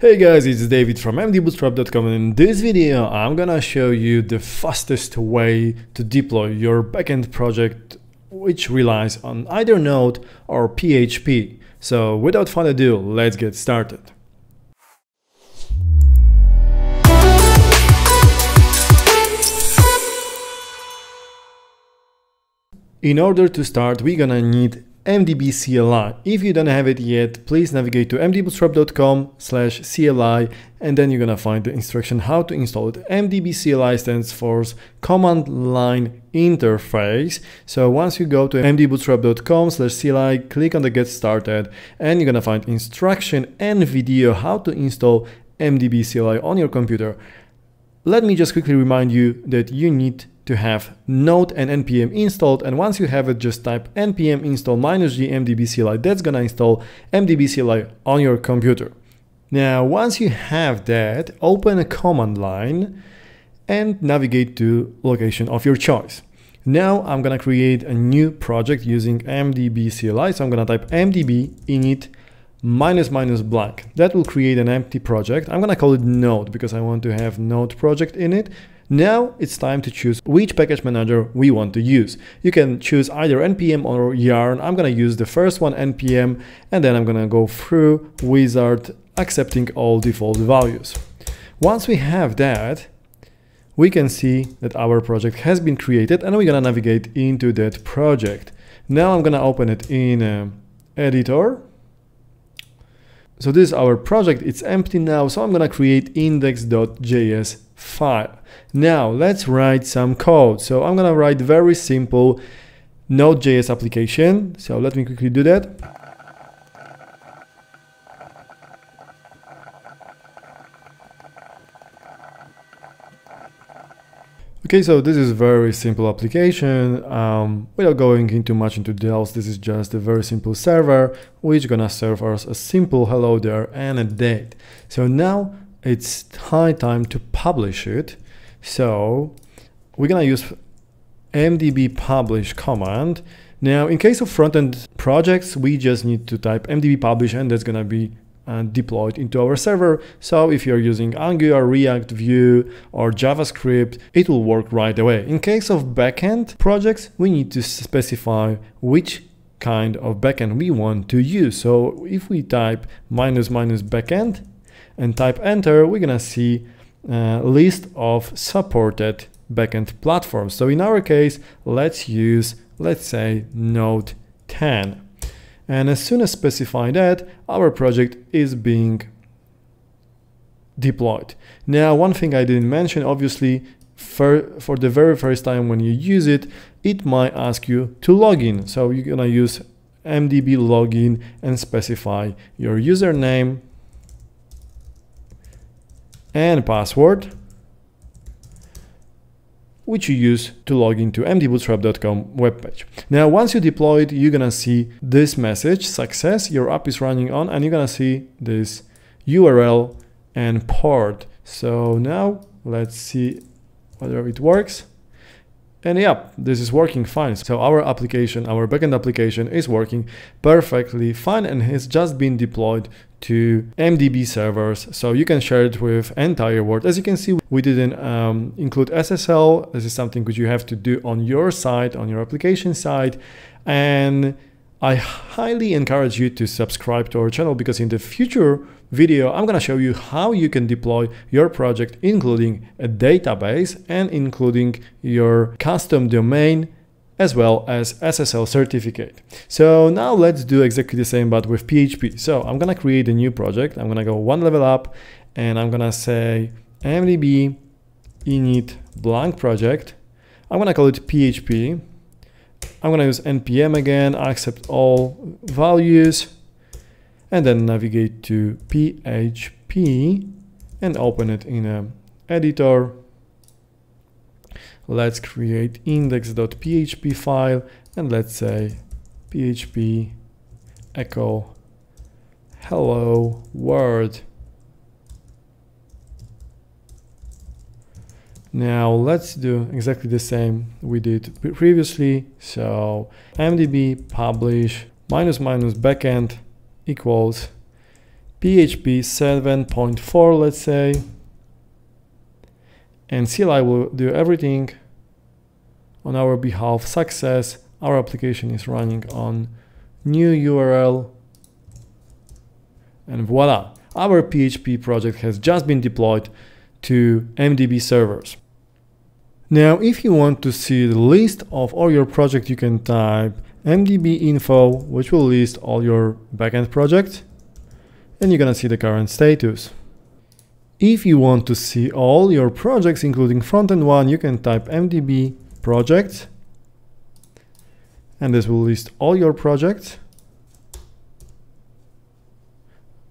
Hey guys, it's David from mdbootstrap.com and in this video I'm gonna show you the fastest way to deploy your backend project which relies on either Node or PHP. So without further ado, let's get started. In order to start, we're gonna need MDB CLI. If you don't have it yet, please navigate to mdbootstrap.com slash CLI and then you're gonna find the instruction how to install it. MDB CLI stands for Command Line Interface. So once you go to mdbootstrap.com slash CLI, click on the Get Started and you're gonna find instruction and video how to install MDB CLI on your computer. Let me just quickly remind you that you need to have node and npm installed and once you have it just type npm install minus g mdb CLI that's gonna install mdb CLI on your computer. Now once you have that open a command line and navigate to location of your choice. Now I'm gonna create a new project using mdb CLI so I'm gonna type mdb init minus minus blank. That will create an empty project. I'm gonna call it node because I want to have node project in it now it's time to choose which package manager we want to use. You can choose either npm or yarn. I'm gonna use the first one npm and then I'm gonna go through wizard accepting all default values. Once we have that, we can see that our project has been created and we're gonna navigate into that project. Now I'm gonna open it in uh, editor. So this is our project, it's empty now, so I'm gonna create index.js file. Now let's write some code. So I'm gonna write very simple Node.js application. So let me quickly do that. Okay, so this is very simple application. Um, without going into much into details, this is just a very simple server, which gonna serve us a simple hello there and a date. So now it's high time to publish it. So we're gonna use mdb publish command. Now, in case of front-end projects, we just need to type mdb publish and that's gonna be deployed into our server. So if you're using Angular, React, Vue, or JavaScript, it will work right away. In case of backend projects, we need to specify which kind of backend we want to use. So if we type minus minus backend, and type enter, we're gonna see a list of supported backend platforms. So in our case, let's use, let's say Node 10. And as soon as specify that, our project is being deployed. Now, one thing I didn't mention, obviously, for, for the very first time when you use it, it might ask you to log in. So you're gonna use mdb login and specify your username, and password which you use to log into mdbootstrap.com webpage. Now, once you deploy it, you're gonna see this message, success, your app is running on, and you're gonna see this URL and port. So now let's see whether it works. And yeah, this is working fine. So our application, our backend application is working perfectly fine and has just been deployed to MDB servers. So you can share it with entire world. As you can see, we didn't um, include SSL. This is something which you have to do on your side, on your application side. And I highly encourage you to subscribe to our channel because in the future video, I'm gonna show you how you can deploy your project, including a database and including your custom domain as well as SSL certificate. So now let's do exactly the same, but with PHP. So I'm gonna create a new project. I'm gonna go one level up and I'm gonna say mdb init blank project. I'm gonna call it PHP I'm gonna use npm again, accept all values, and then navigate to PHP and open it in a editor. Let's create index.php file and let's say php echo hello world Now let's do exactly the same we did previously. So mdb publish minus minus backend equals PHP 7.4, let's say. And CLI will do everything on our behalf. Success, our application is running on new URL. And voila, our PHP project has just been deployed to MDB servers. Now, if you want to see the list of all your projects, you can type mdb info, which will list all your backend projects, and you're gonna see the current status. If you want to see all your projects, including frontend one, you can type mdb project, and this will list all your projects,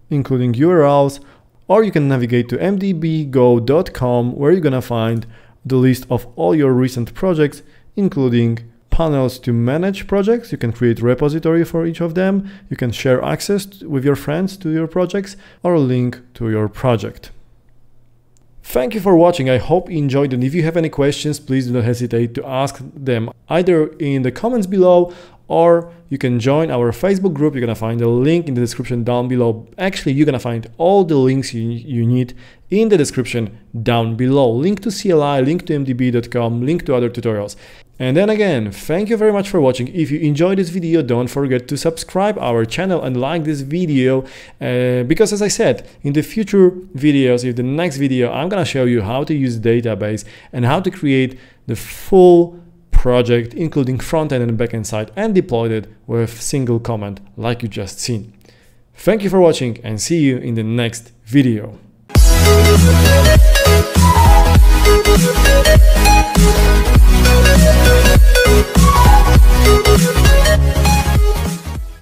including URLs, or you can navigate to mdbgo.com where you're gonna find the list of all your recent projects, including panels to manage projects. You can create repository for each of them. You can share access with your friends to your projects or a link to your project. Thank you for watching. I hope you enjoyed and if you have any questions, please do not hesitate to ask them either in the comments below or you can join our Facebook group. You're gonna find a link in the description down below. Actually, you're gonna find all the links you, you need in the description down below. Link to CLI, link to mdb.com, link to other tutorials. And then again, thank you very much for watching. If you enjoyed this video, don't forget to subscribe our channel and like this video uh, because as I said, in the future videos, in the next video, I'm gonna show you how to use database and how to create the full project, including front-end and back-end side, and deployed it with single command like you just seen. Thank you for watching and see you in the next video.